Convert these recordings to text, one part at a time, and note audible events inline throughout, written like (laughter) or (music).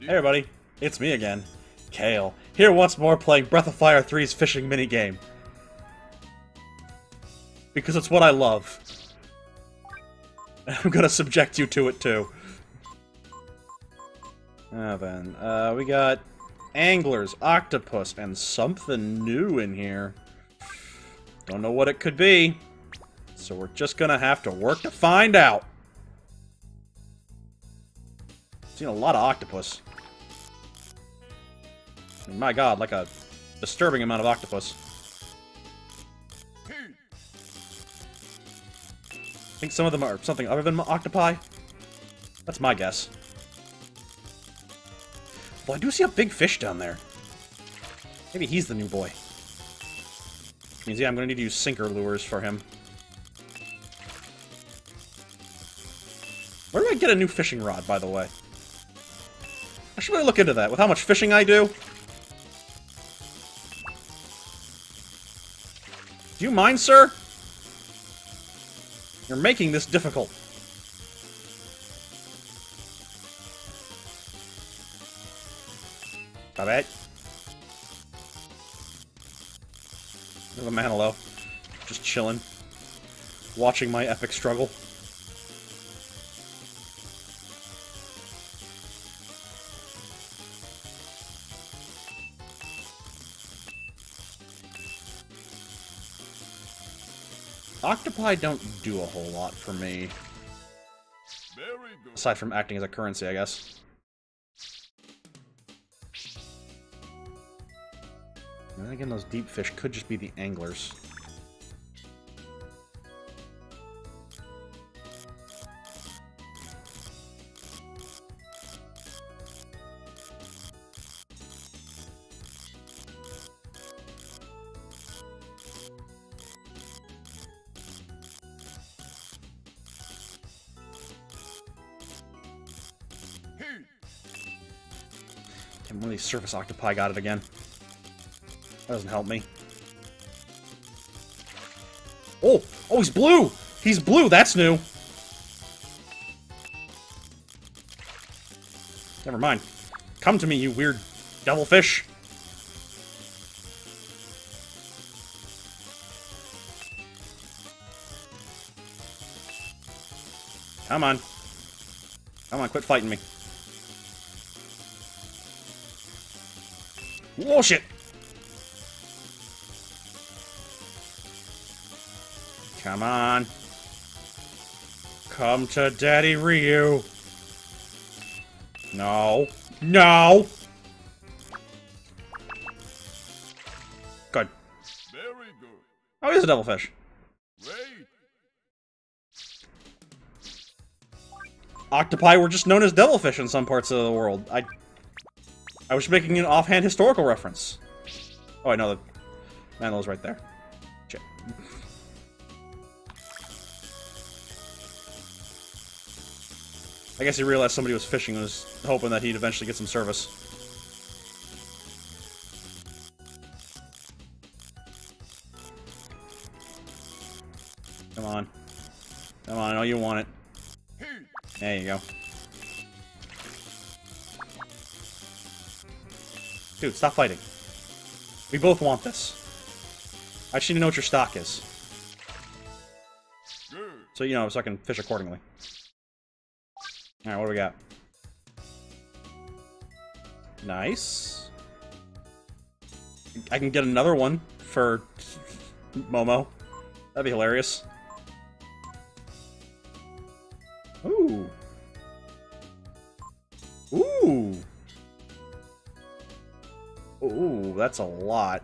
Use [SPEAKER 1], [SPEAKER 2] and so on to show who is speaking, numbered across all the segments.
[SPEAKER 1] Hey everybody, it's me again, Kale, here once more playing Breath of Fire 3's fishing minigame. Because it's what I love. And (laughs) I'm gonna subject you to it too. Ah then, uh, we got anglers, octopus, and something new in here. Don't know what it could be, so we're just gonna have to work to find out. Seen a lot of octopus. My god, like a disturbing amount of octopus. I think some of them are something other than octopi. That's my guess. Well, I do see a big fish down there. Maybe he's the new boy. Means, yeah, I'm to need to use sinker lures for him. Where do I get a new fishing rod, by the way? I should really look into that. With how much fishing I do, Do you mind, sir? You're making this difficult. Stop it. There's a Manillo. Just chilling. Watching my epic struggle. Octopi don't do a whole lot for me. Aside from acting as a currency, I guess. And again, those deep fish could just be the anglers. Surface octopi got it again. That doesn't help me. Oh! Oh, he's blue! He's blue! That's new! Never mind. Come to me, you weird devilfish! Come on. Come on, quit fighting me. Whoa, shit! Come on. Come to Daddy Ryu. No. No! Good.
[SPEAKER 2] Very good.
[SPEAKER 1] Oh, he's a devilfish.
[SPEAKER 2] Great.
[SPEAKER 1] Octopi were just known as devilfish in some parts of the world. I I was making an offhand historical reference. Oh, I know the Manillo's right there. Shit. I guess he realized somebody was fishing and was hoping that he'd eventually get some service. Come on. Come on, I know you want it. There you go. Dude, stop fighting. We both want this. I just need to know what your stock is. So, you know, so I can fish accordingly. Alright, what do we got? Nice. I can get another one for (laughs) Momo. That'd be hilarious. That's a lot.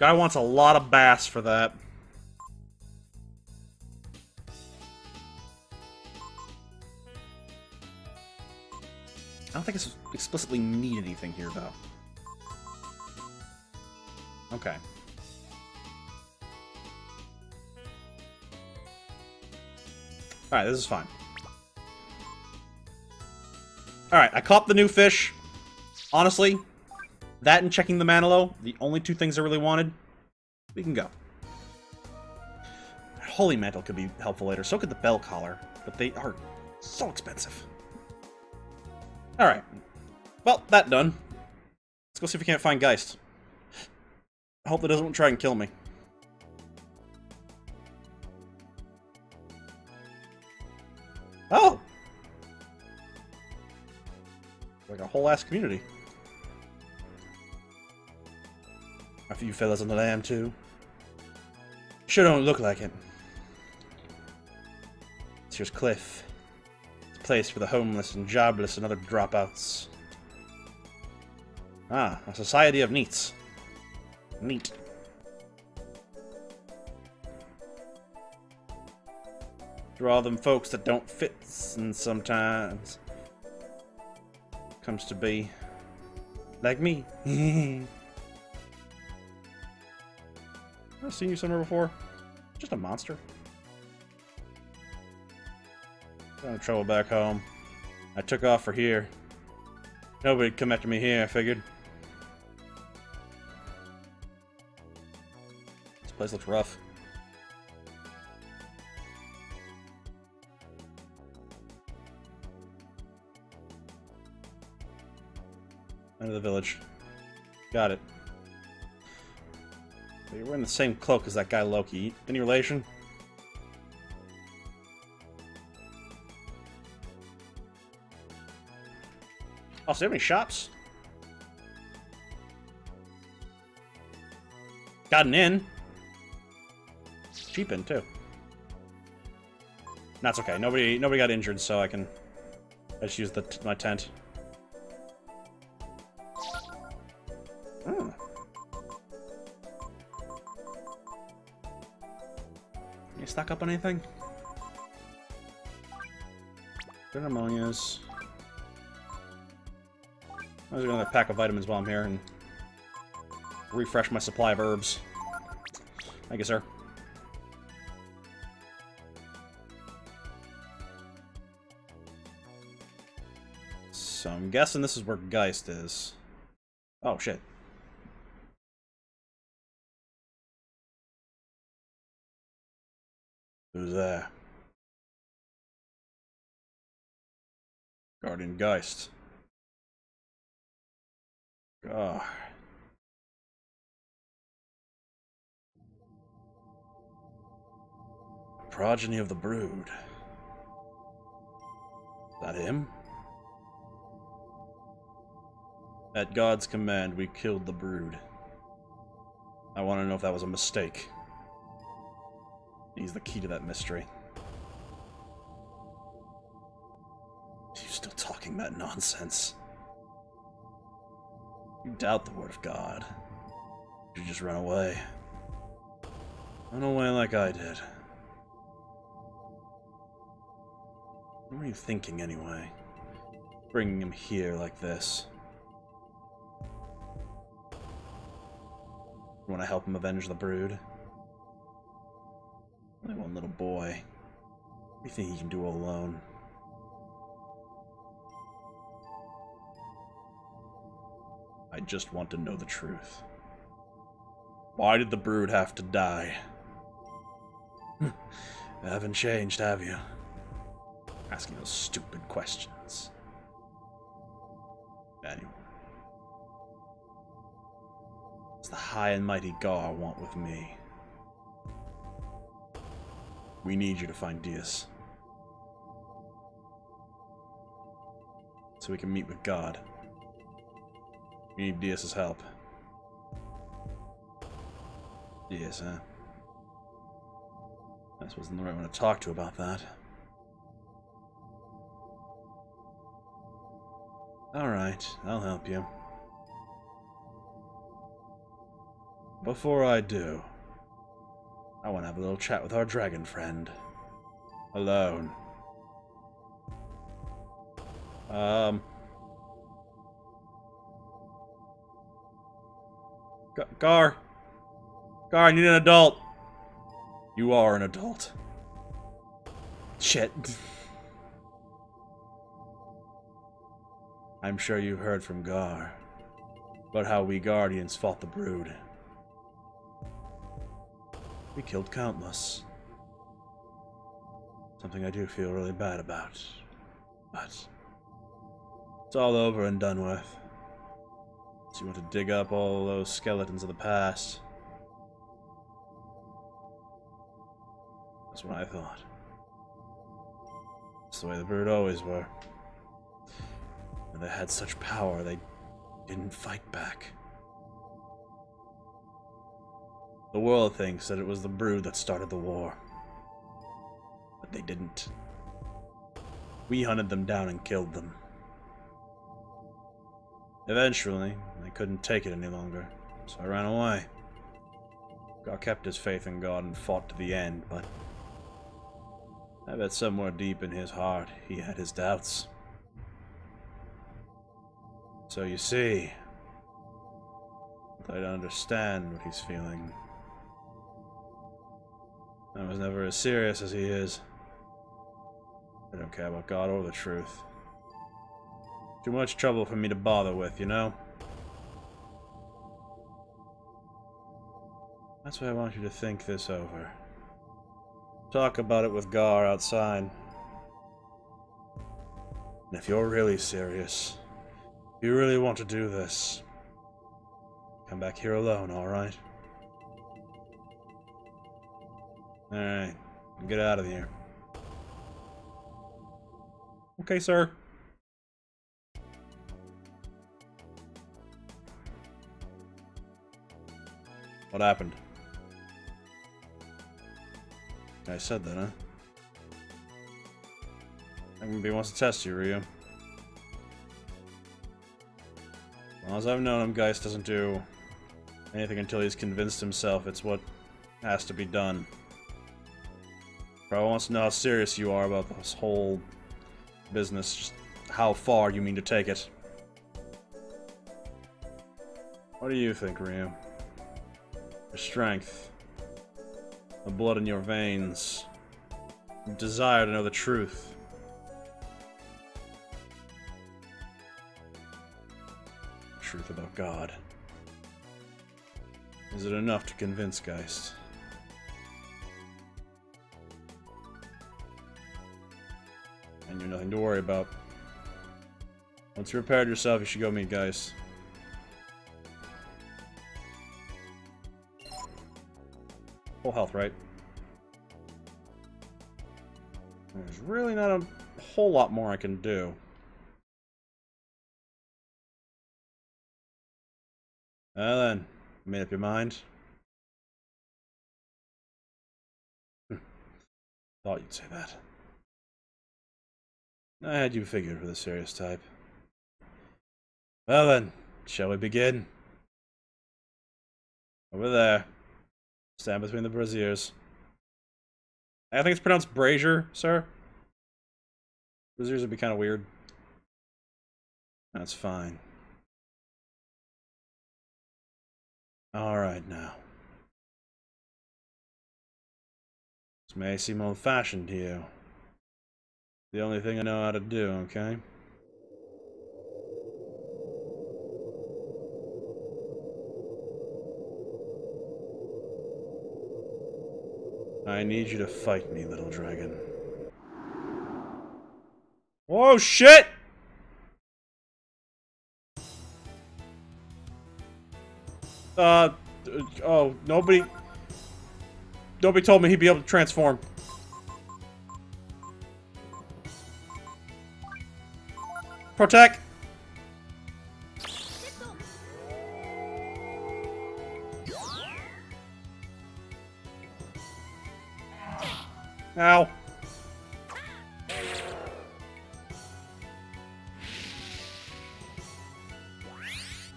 [SPEAKER 1] Guy wants a lot of bass for that. I don't think it's explicitly need anything here, though. Okay. Alright, this is fine. Alright, I caught the new fish. Honestly, that and checking the Manillo, the only two things I really wanted. We can go. Holy Mantle could be helpful later. So could the Bell Collar. But they are so expensive. Alright. Well, that done. Let's go see if we can't find Geist. I hope that doesn't try and kill me. Oh! Like a whole ass community. A few fellas on the lam too. Sure don't look like it. Here's Cliff. It's a place for the homeless and jobless and other dropouts. Ah, a society of neats. Neat. Draw them folks that don't fit and sometimes comes to be like me. (laughs) I've seen you somewhere before. Just a monster. Got in trouble back home. I took off for here. Nobody'd come after me here, I figured. This place looks rough. Of the village. Got it. You're wearing the same cloak as that guy Loki. Any relation? Oh, so you have any shops? Got an inn. Cheap inn, too. That's okay. Nobody nobody got injured, so I can I just use the my tent. Up on anything? Good ammonias. I was gonna pack of vitamins while I'm here and refresh my supply of herbs. Thank you, sir. So I'm guessing this is where Geist is. Oh, shit. Who's there? Guardian Geist. Ah. Progeny of the Brood. Is that him? At God's command, we killed the Brood. I want to know if that was a mistake. He's the key to that mystery. You still talking that nonsense? You doubt the word of God. You just run away. Run away like I did. What were you thinking anyway? Bringing him here like this. You want to help him avenge the brood? Only one little boy. What do you think he can do all alone? I just want to know the truth. Why did the brood have to die? (laughs) haven't changed, have you? Asking those stupid questions. Anyway. What's the high and mighty Garr want with me? We need you to find Deis. So we can meet with God. We need Deis's help. Deis, huh? Suppose I'm the right one to talk to about that. Alright, I'll help you. Before I do, I want to have a little chat with our dragon friend. Alone. Um... Garr! Garr, I need an adult! You are an adult. Shit. I'm sure you've heard from Garr about how we Guardians fought the Brood. We killed countless. Something I do feel really bad about. But it's all over and done with. So you want to dig up all those skeletons of the past. That's what I thought. That's the way the Brood always were. And they had such power, they didn't fight back. The world thinks that it was the Brood that started the war. But they didn't. We hunted them down and killed them. Eventually, I couldn't take it any longer, so I ran away. God kept his faith in God and fought to the end, but I bet somewhere deep in his heart he had his doubts. So you see, I don't understand what he's feeling. I was never as serious as he is. I don't care about God or the truth. Too much trouble for me to bother with, you know? That's why I want you to think this over. Talk about it with Garr outside. And if you're really serious, if you really want to do this, come back here alone, alright? Alright, get out of here. Okay, sir. What happened? I said that, huh? Maybe wants to test you, Ryu. As long as I've known him, Geist doesn't do anything until he's convinced himself it's what has to be done. Probably wants to know how serious you are about this whole business, just how far you mean to take it. What do you think, Ryu? Your strength, the blood in your veins, desire to know the truth. Truth about God. Is it enough to convince Geist? And you're nothing to worry about. Once you repaired yourself, you should go meet Geist. Full health, right? There's really not a whole lot more I can do. Well then, made up your mind? (laughs) Thought you'd say that. I had you figured for the serious type. Well then, shall we begin? Over there. Stand between the braziers. I think it's pronounced brazier, sir. Braziers would be kind of weird. That's fine. Alright now. This may seem old-fashioned to you. The only thing I know how to do, okay? I need you to fight me, little dragon. Oh shit! Uh, oh, nobody... Nobody told me he'd be able to transform. Protect! Ow.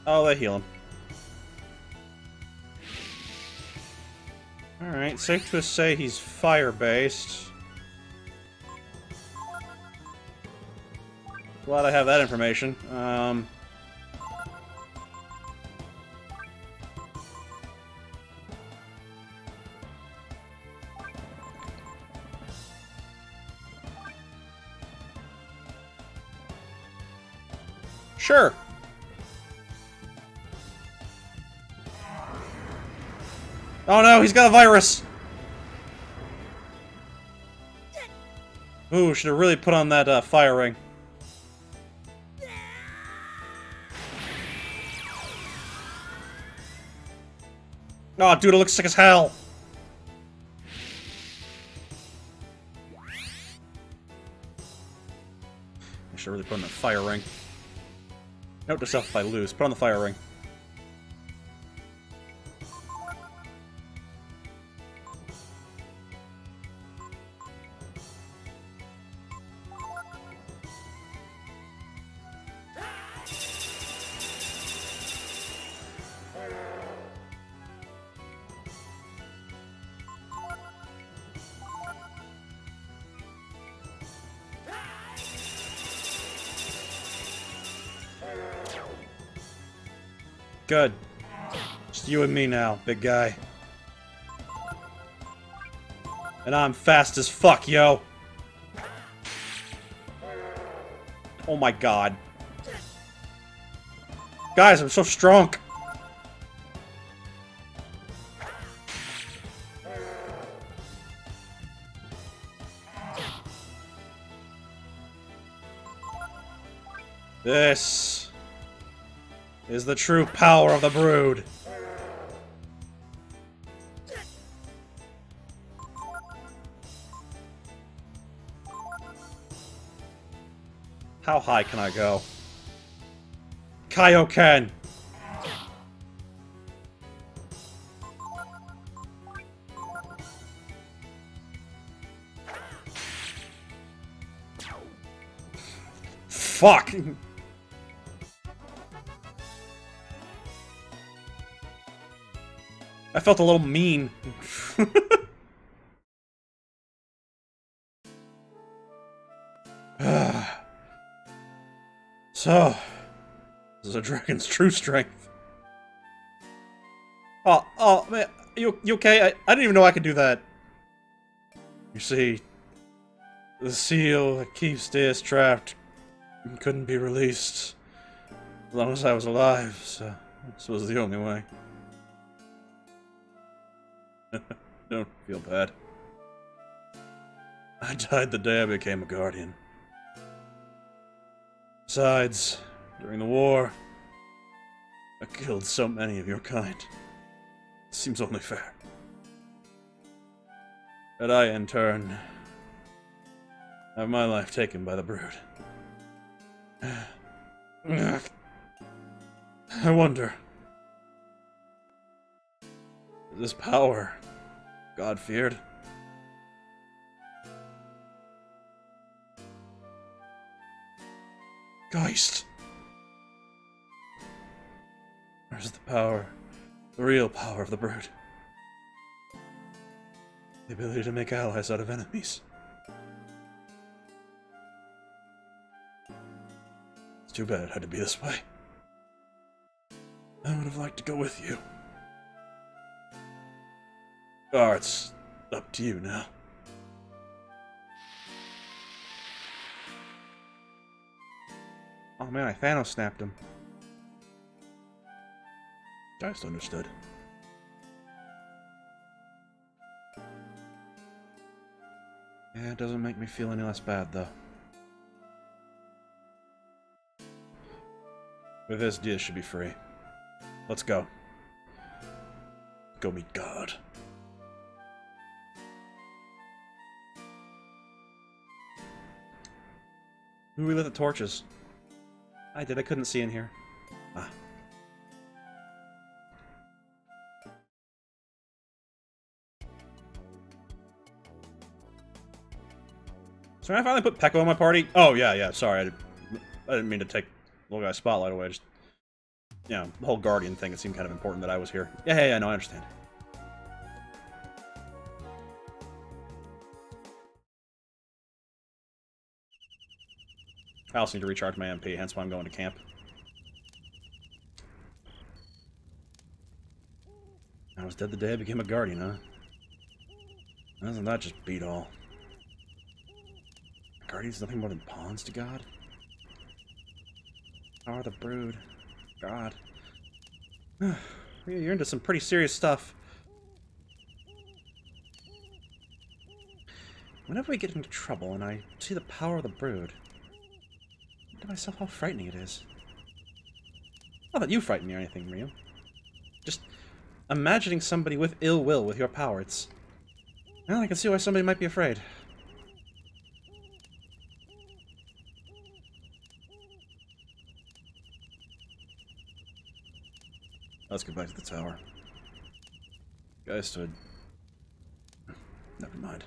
[SPEAKER 1] Oh, they heal him. Alright, safe to say he's fire-based. Glad I have that information. Um... Sure. Oh no, he's got a virus! Ooh, should have really put on that uh, fire ring. Oh, dude, it looks sick as hell. I should really put on the fire ring. Note to self if I lose. Put on the fire ring. Good. Just you and me now, big guy. And I'm fast as fuck, yo. Oh my god. Guys, I'm so strong. The true power of the brood. How high can I go? Kaioken! Fuck! (laughs) I felt a little mean. (sighs) so, this is a dragon's true strength. Oh, oh, man, you, you okay? I, I didn't even know I could do that. You see, the seal that keeps Deis trapped couldn't be released as long as I was alive, so this was the only way. (laughs) Don't feel bad. I died the day I became a guardian. Besides, during the war, I killed so many of your kind. It seems only fair. That I, in turn, have my life taken by the brood. (sighs) I wonder. Is this power God feared? Geist! Where's the power? The real power of the brood? The ability to make allies out of enemies. It's too bad it had to be this way. I would have liked to go with you. Oh, it's up to you now. Oh man, I Thanos snapped him. Just understood. Yeah, it doesn't make me feel any less bad, though. With this, Dia should be free. Let's go. Go meet God. Who lit the torches? I did, I couldn't see in here. Ah. So I finally put Peco in my party? Oh, yeah, yeah, sorry. I, did, I didn't mean to take little guy's spotlight away. Just, you know, the whole Guardian thing, it seemed kind of important that I was here. Yeah, yeah, yeah, no, I understand. I also need to recharge my MP, hence why I'm going to camp. I was dead the day I became a guardian, huh? Doesn't that just beat all? Guardians nothing more than pawns to God? Power the brood. God. (sighs) You're into some pretty serious stuff. Whenever we get into trouble and I see the power of the brood, to myself how frightening it is. Not that you frighten me or anything, Ryu. Just imagining somebody with ill will with your power, it's... Well, I can see why somebody might be afraid. Let's go back to the tower. Guy stood. Never mind.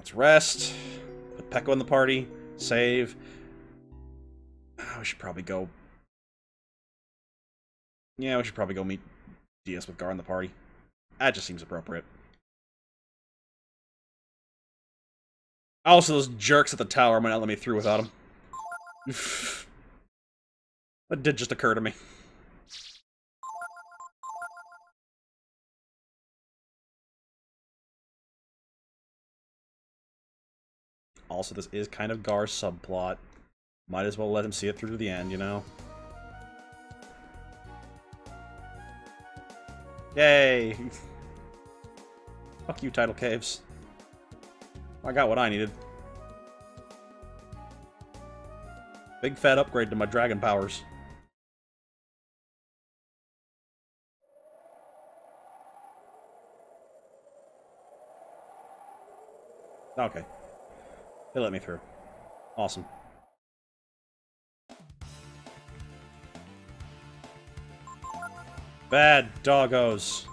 [SPEAKER 1] Let's rest. Put Peco in the party. Save. Ah, we should probably go. Yeah, we should probably go meet Deis with Garr in the party. That just seems appropriate. Also, those jerks at the tower might not let me through without them. (laughs) that did just occur to me. Also, this is kind of Garr's subplot. Might as well let him see it through to the end, you know? Yay! (laughs) Fuck you, Tidal Caves. I got what I needed. Big fat upgrade to my dragon powers. Okay. They let me through. Awesome. Bad doggos.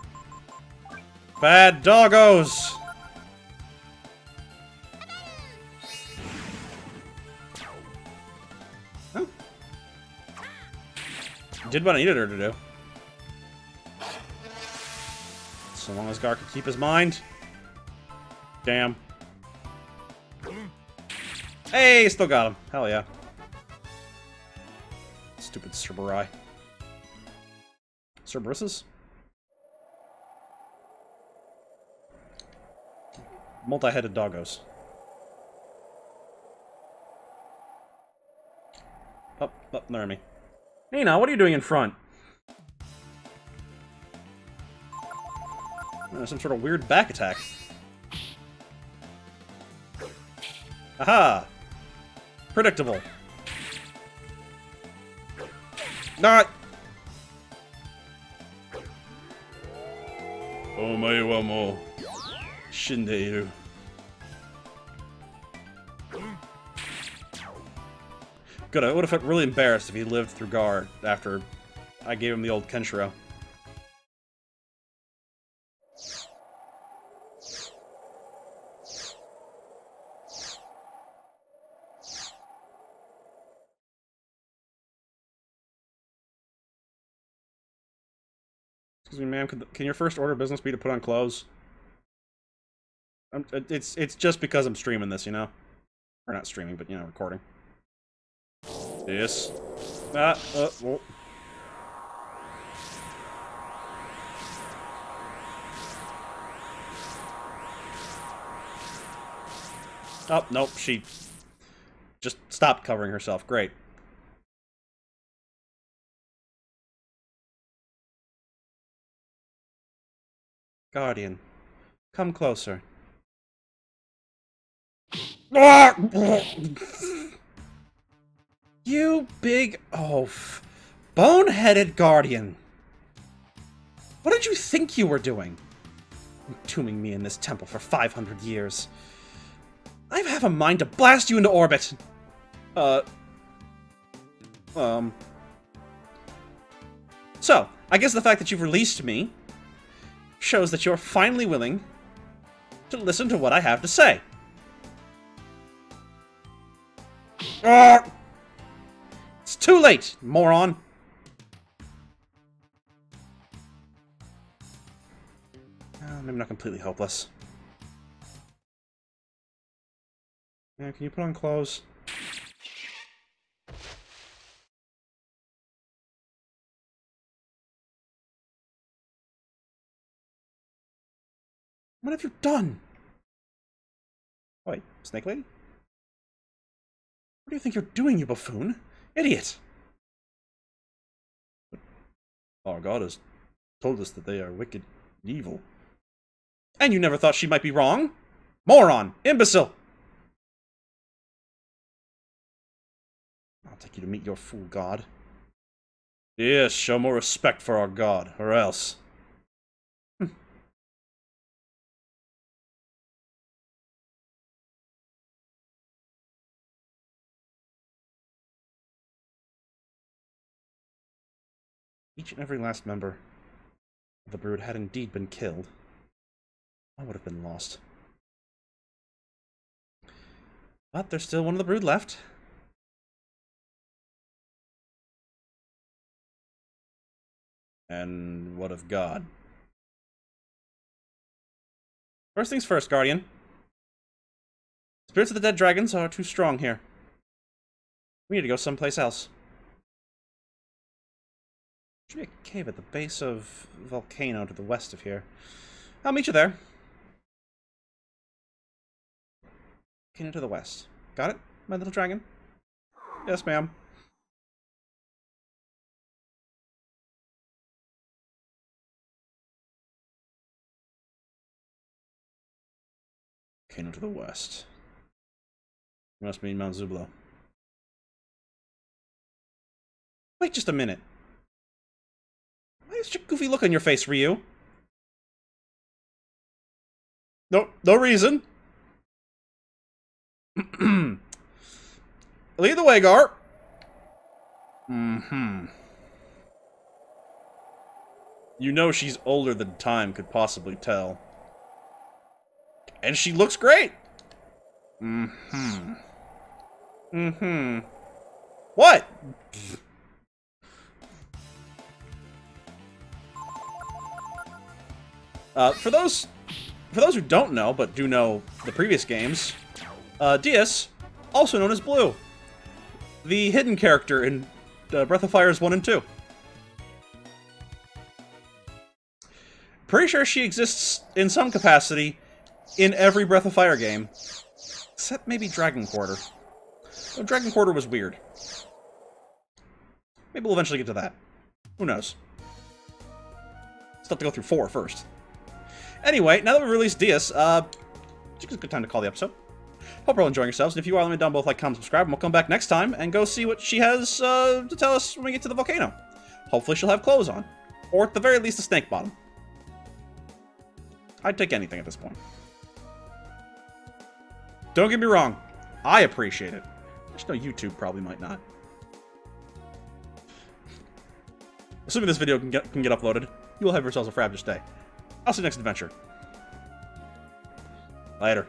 [SPEAKER 1] Bad doggos! Did what I needed her to do. So long as Garr can keep his mind. Damn. Hey, still got him. Hell yeah. Stupid Cerberus. Cerberuses? Multi-headed doggos. Up, up, near me. Now, what are you doing in front? Uh, some sort of weird back attack. Aha! Predictable. Not. Oh, Omae wa mo shindeiru. Good, I would have felt really embarrassed if he lived through Garr after I gave him the old Kenshiro. Excuse me, ma'am. Can, can your first order of business be to put on clothes? I'm, it's it's just because I'm streaming this, you know, or not streaming, but you know, recording. This. Ah. Uh, oh. Oh, nope, she just stopped covering herself. Great. Guardian, come closer. (laughs) you big oaf. Boneheaded Guardian. What did you think you were doing? Entombing me in this temple for 500 years. I have a mind to blast you into orbit! Uh... Um... So, I guess the fact that you've released me shows that you're finally willing to listen to what I have to say. Ah! It's too late, moron! Uh, maybe not completely hopeless. Yeah, can you put on clothes? What have you done? Wait, Snake Lady? What do you think you're doing, you buffoon? Idiot! Our God is told us that they are wicked and evil. And you never thought she might be wrong? Moron! Imbecile! I'll take you to meet your fool god. Yes, show more respect for our god, or else. Each and every last member of the brood had indeed been killed. I would have been lost. But there's still one of the brood left. And what of God? First things first, Guardian. Spirits of the dead dragons are too strong here. We need to go someplace else. Should be a cave at the base of volcano to the west of here. I'll meet you there. Volcano to the west. Got it, my little dragon? Yes, ma'am. Volcano to the west. Must mean Mount Zublo. Wait just a minute. Why is such a goofy look on your face, Ryu? No, no reason. (clears throat) Lead the way, Garr. Mm-hmm. You know she's older than time could possibly tell. And she looks great! Mm-hmm. Mm-hmm. What? Uh, for those for those who don't know, but do know the previous games, uh, Deis, also known as Blue, the hidden character in uh, Breath of Fire's 1 and 2. Pretty sure she exists in some capacity in every Breath of Fire game, except maybe Dragon Quarter. Oh, Dragon Quarter was weird. Maybe we'll eventually get to that. Who knows? Still have to go through four first. Anyway, now that we've released Deis, uh, it's a good time to call the episode. Hope you're all enjoying yourselves, and if you are, let me down both like, comment, subscribe, and we'll come back next time and go see what she has uh, to tell us when we get to the volcano. Hopefully she'll have clothes on. Or at the very least, a snake bottom. I'd take anything at this point. Don't get me wrong, I appreciate it. Just know YouTube probably might not. Assuming this video can get, can get uploaded, you will have yourselves a fabulous day. I'll see you next adventure. Later.